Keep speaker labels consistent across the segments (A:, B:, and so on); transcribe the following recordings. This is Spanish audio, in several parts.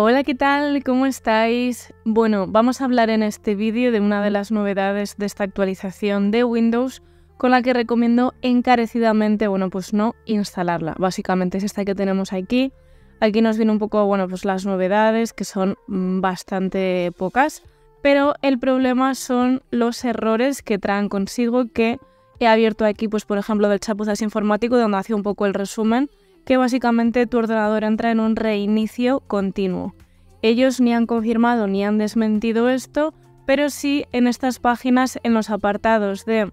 A: Hola, ¿qué tal? ¿Cómo estáis? Bueno, vamos a hablar en este vídeo de una de las novedades de esta actualización de Windows con la que recomiendo encarecidamente, bueno, pues no instalarla. Básicamente es esta que tenemos aquí. Aquí nos viene un poco, bueno, pues las novedades, que son mm, bastante pocas, pero el problema son los errores que traen consigo que he abierto aquí, pues por ejemplo, del Chapuzas Informático, donde hace un poco el resumen, que básicamente tu ordenador entra en un reinicio continuo. Ellos ni han confirmado ni han desmentido esto, pero sí en estas páginas, en los apartados de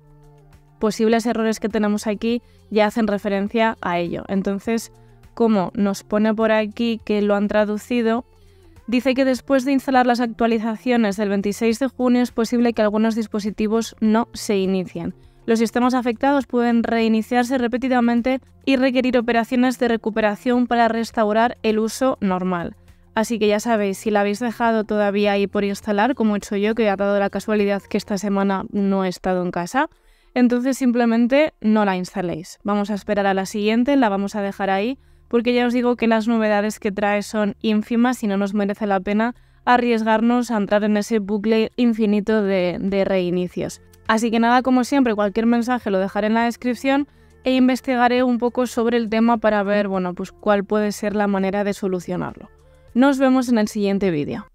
A: posibles errores que tenemos aquí, ya hacen referencia a ello. Entonces, como nos pone por aquí que lo han traducido, dice que después de instalar las actualizaciones del 26 de junio es posible que algunos dispositivos no se inicien. Los sistemas afectados pueden reiniciarse repetidamente y requerir operaciones de recuperación para restaurar el uso normal. Así que ya sabéis, si la habéis dejado todavía ahí por instalar, como he hecho yo, que ha dado la casualidad que esta semana no he estado en casa, entonces simplemente no la instaléis. Vamos a esperar a la siguiente, la vamos a dejar ahí, porque ya os digo que las novedades que trae son ínfimas y no nos merece la pena arriesgarnos a entrar en ese bucle infinito de, de reinicios. Así que nada, como siempre, cualquier mensaje lo dejaré en la descripción e investigaré un poco sobre el tema para ver, bueno, pues cuál puede ser la manera de solucionarlo. Nos vemos en el siguiente vídeo.